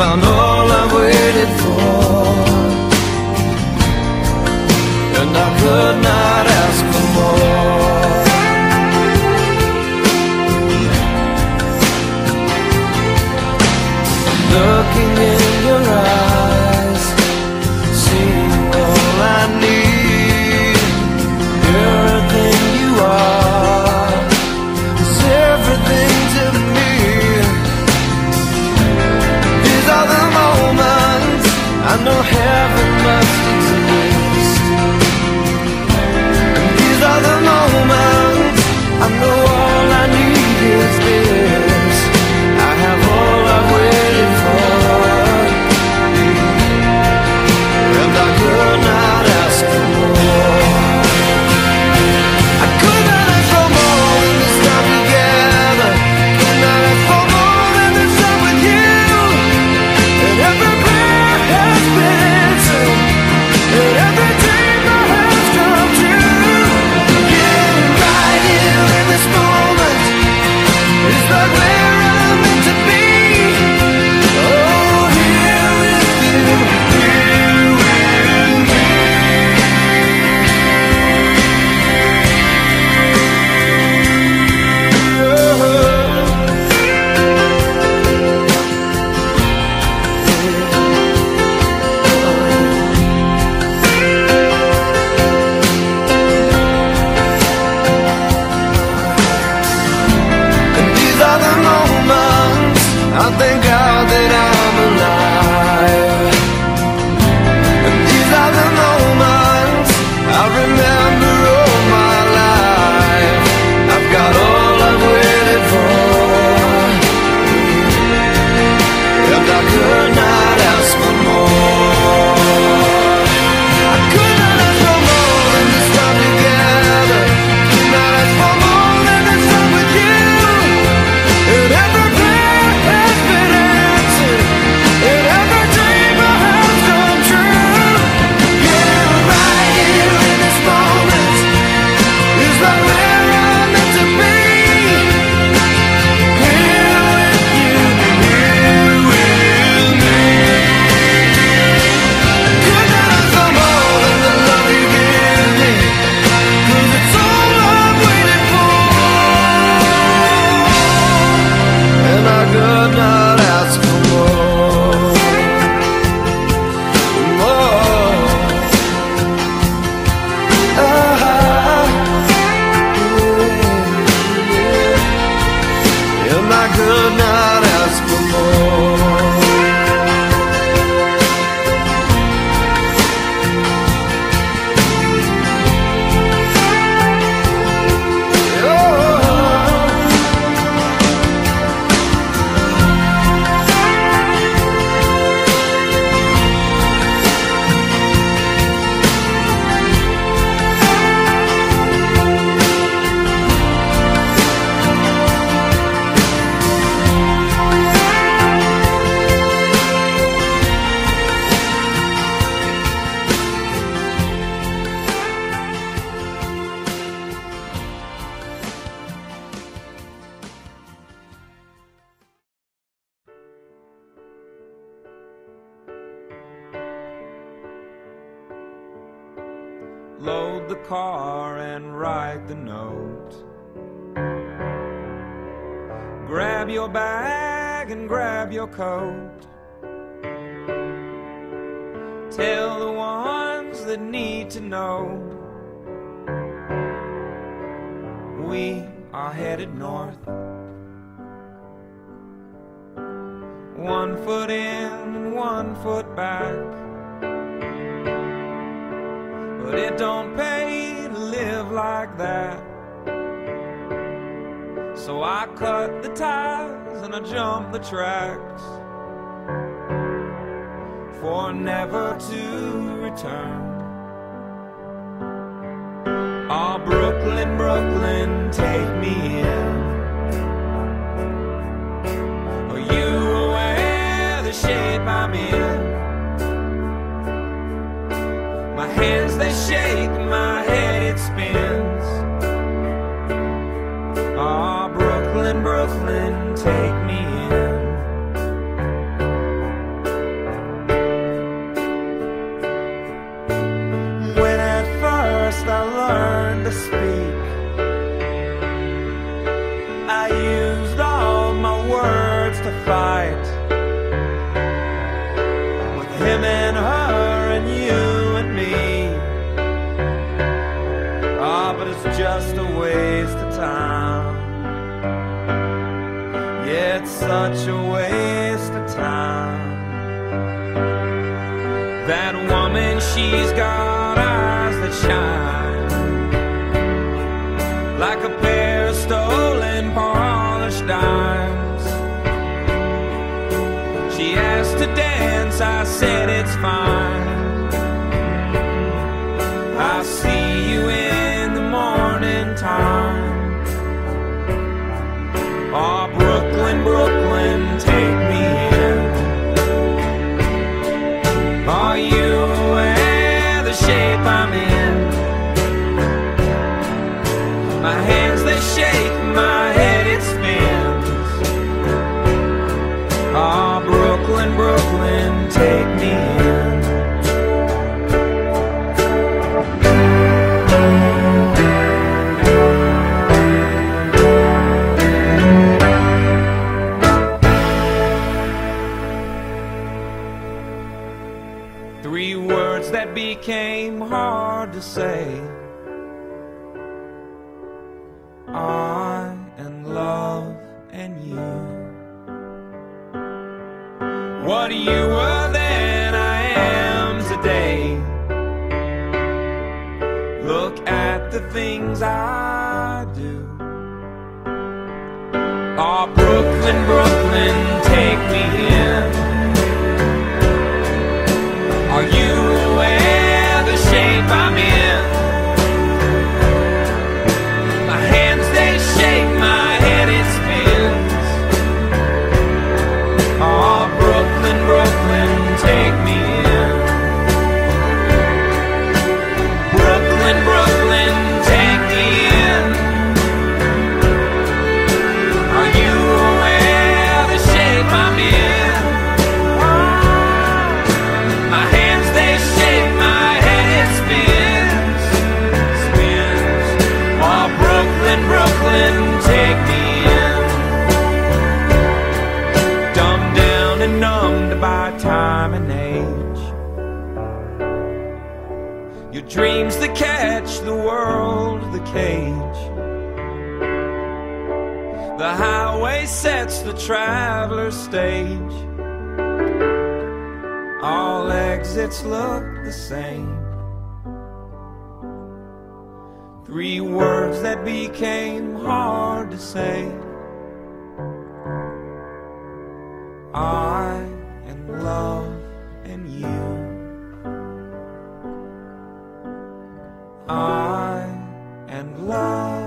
found load the car and write the note. Grab your bag and grab your coat. Tell the ones that need to know we are headed north. One foot in one foot back. But it don't pay to live like that. So I cut the ties and I jump the tracks for never to return. Oh, Brooklyn, Brooklyn, take me in. Are you aware of the shape I'm in? hands they shake. Such a waste of time. That woman, she's got eyes that shine like a pair of stolen polished dimes. She asked to dance, I said it's fine. Became hard to say. Traveler's stage. All exits look the same. Three words that became hard to say. I and love and you. I and love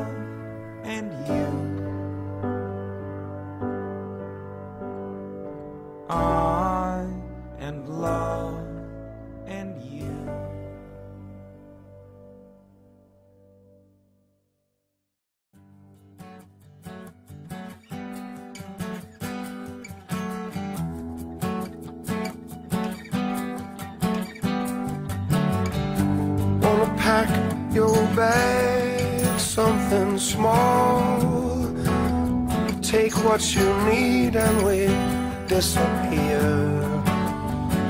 bag, something small. Take what you need and we disappear.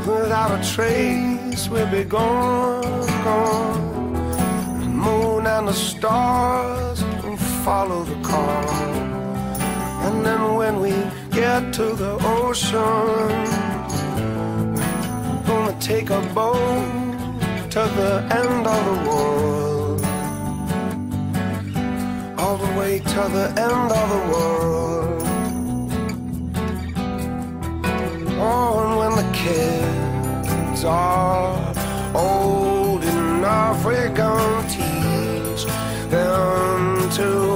Without a trace, we'll be gone, gone. The moon and the stars will follow the car. And then when we get to the ocean, we're gonna take a boat to the end of the world. The way to the end of the world. Oh, and when the kids are old enough, we're gonna teach them to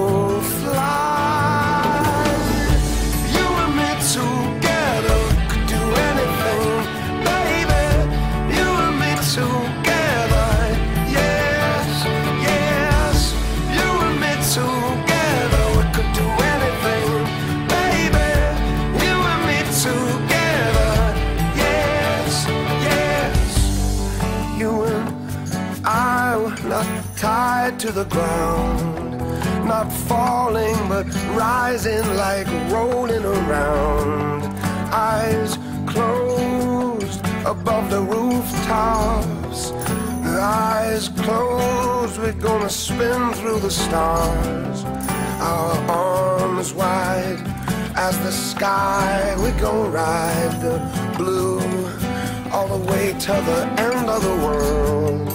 above the rooftops. Eyes closed, we're gonna spin through the stars. Our arms wide as the sky, we gonna ride the blue all the way to the end of the world.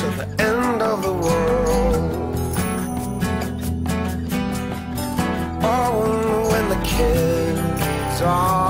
To the end of the world. Oh, when the kids are.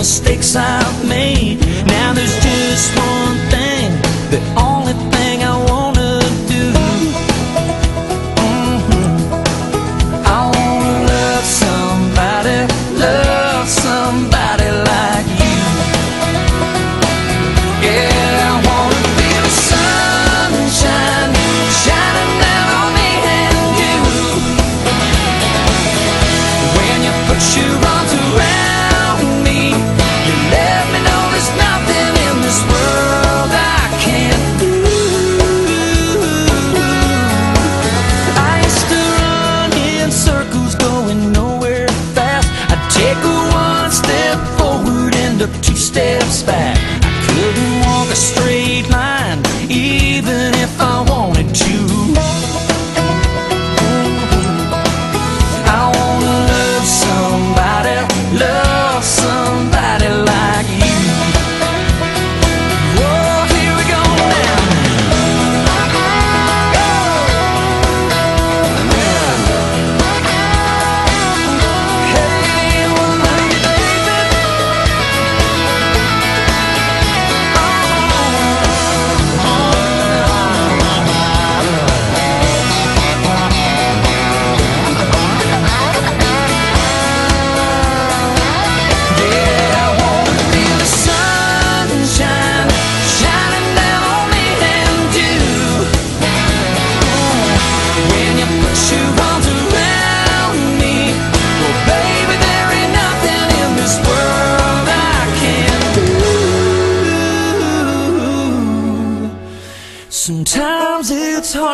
mistakes I've made. Now there's just one thing that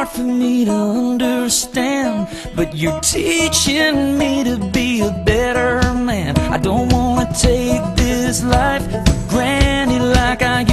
hard for me to understand, but you're teaching me to be a better man. I don't wanna take this life for granted like I